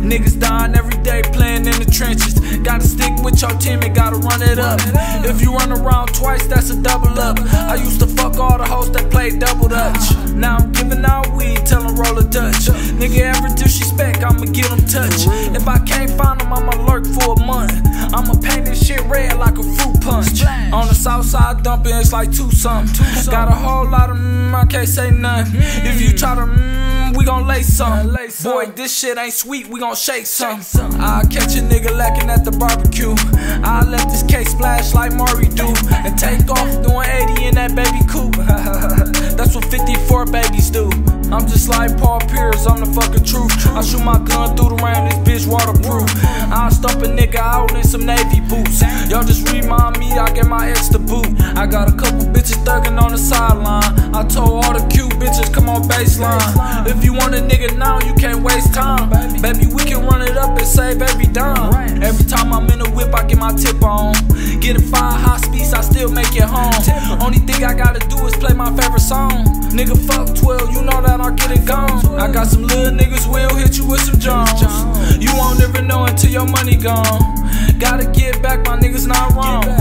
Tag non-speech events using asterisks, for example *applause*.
Niggas dying every day playing in the trenches. Gotta stick with your team and gotta run it up. If you run around twice, that's a double up. I used to fuck all the hoes that played double dutch. Now I'm giving out weed, tell them roll a Dutch. Nigga, ever disrespect, I'ma get them touch. If I can't find them, I'ma lurk for a month. I'ma paint this shit red like a fruit punch. On the south side, dumping, it's like two something. Got a whole lot of mmm. I can't say nothing. If you try to mm, mmm, we gon' lay some. Boy, this shit ain't sweet, we gon' shake some. I'll catch a nigga lacking at the barbecue. I let this case splash like Maury do. And take off doing 80 in that baby coupe. *laughs* That's what 54 babies do. I'm just like Paul Pierce, I'm the fucking truth. I shoot my gun through the rain, this bitch waterproof. I'll stump a nigga out in some navy boots. Y'all just remind me, I get my ex to boot. I got a couple bitches thugging on the sideline. I told all the cute bitches, come on baseline. If you want a nigga now, you can't waste time. Baby, we can run it up and save every dime. Every time I'm in the whip, I get my tip on. Get a five high speeds, I still make it home. Only thing I gotta do is play my favorite song. Nigga, fuck 12, you know that I'll get it gone. I got some little niggas will hit you with some Jones. You won't ever know until your money gone. Gotta get back, my niggas not wrong.